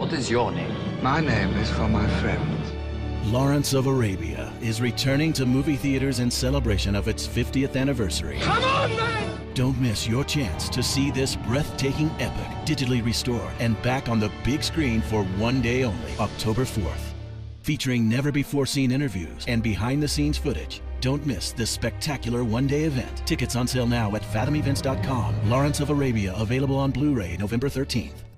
What is your name? My name is for my friends. Lawrence of Arabia is returning to movie theaters in celebration of its 50th anniversary. Come on, man! Don't miss your chance to see this breathtaking epic digitally restored and back on the big screen for one day only, October 4th. Featuring never before seen interviews and behind the scenes footage. Don't miss this spectacular one day event. Tickets on sale now at fathomevents.com. Lawrence of Arabia available on Blu ray November 13th.